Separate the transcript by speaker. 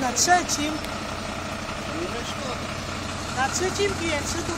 Speaker 1: Na trzecim, na trzecim piętrze to